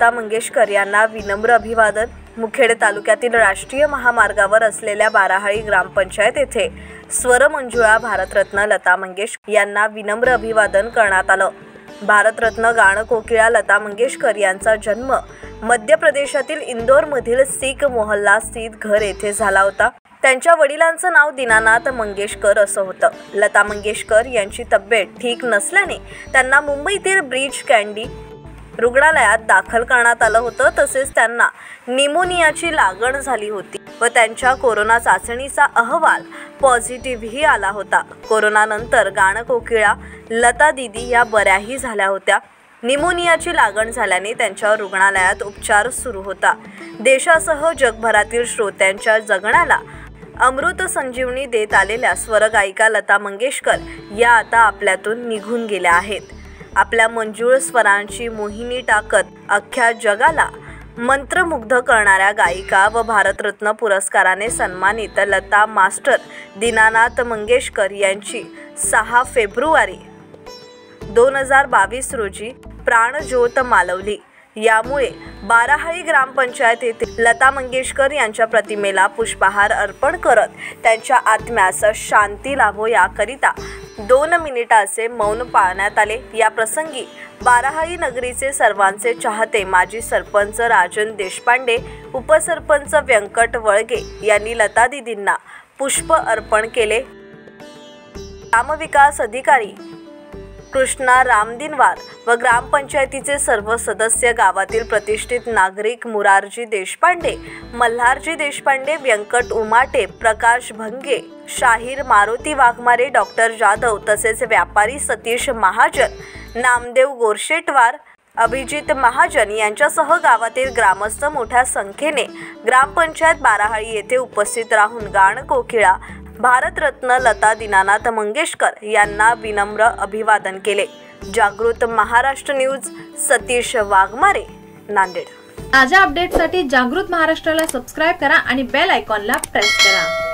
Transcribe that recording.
लता मंगेशकर यांना विनम्र अभिवादन मुखेड तालुक्यातील राष्ट्रीय महामार्गावर असलेल्या बाराहाळी ग्रामपंचायत येथे. स्वरमंजुळा भारतरत्न लता मंगेशकर यांना विनम्र अभिवादन करण्यात आलं. भारतरत्न गाणकोकिळा लता मंगेशकर यांचा जन्म मध्य प्रदेशातील इंदोरमधील सीख मोहल्ला स्थित घर येथे झाला होता. त्यांच्या वडिलांचं नाव दीनानाथ मंगेशकर असं होतं. लता मंगेशकर यांची तब्येत ठीक नसल्याने त्यांना मुंबईतील ब्रिज कँडी रुग्णालयात दाखल करण्यात आलं होतं तसेच त्यांना निमोनियाची लागण झाली होती व त्यांच्या कोरोना चाचणीचा अहवाल पॉझिटिव्हही आला होता. कोरोनानंतर गाणकोकिळा लता दिदी या बऱ्याही झाल्या होत्या. निमोनियाची लागण झाल्याने त्यांच्यावर रुग्णालयात उपचार सुरू होता. देशासह जगभरातील श्रोत्यांच्या जगण्याला अमृत संजीवनी देत आलेल्या स्वरगायिका लता मंगेशकर या आता आपल्यातून निघून गेल्या आहेत. आपल्या मंजूळ स्वरांची मोहिनी टाकत अख्ख्या जगाला मंत्रमुग्ध करणाऱ्या गायिका व भारतरत्न पुरस्काराने सन्मानित लता मास्टर दीनानाथ मंगेशकर यांची सहा फेब्रुवारी दोन हजार बावीस रोजी प्राणज्योत मालवली. यामुळे बाराहाळी ग्रामपंचायत येथे लता मंगेशकर यांच्या प्रतिमेला पुष्पहार अर्पण करत त्यांच्या आत्म्यास शांती लाभो याकरिता दोन मिनिटाचे मौन पाळण्यात आले. या प्रसंगी बाराही नगरीचे सर्वांचे चाहते माजी सरपंच राजन देशपांडे उपसरपंच व्यंकट वळगे यांनी लता दिदींना पुष्प अर्पण केले. ग्रामविकास अधिकारी कृष्णा रामदिनवार व ग्रामपंचायतीचे सर्व सदस्य गावातील प्रतिष्ठित नागरिक मुरारजी देशपांडे मल्हारजी देशपांडे व्यंकट उमाटे प्रकाश भंगे शाहीर मारुती वाघमारे डॉक्टर जाधव तसेच व्यापारी सतीश महाजन नामदेव गोरशेटवार अभिजित महाजन यांच्यासह गावातील ग्रामस्थ मोठ्या संख्येने ग्रामपंचायत बाराहाळी येथे उपस्थित राहून गाणकोकिळा भारतरत्न लता दीनानाथ मंगेशकर यांना विनम्र अभिवादन केले. जागृत महाराष्ट्र न्यूज सतीश वाघमारे नांदेड. ताज्या अपडेटसाठी जागृत महाराष्ट्राला सबस्क्राईब करा आणि बेल आयकॉनला प्रेस करा.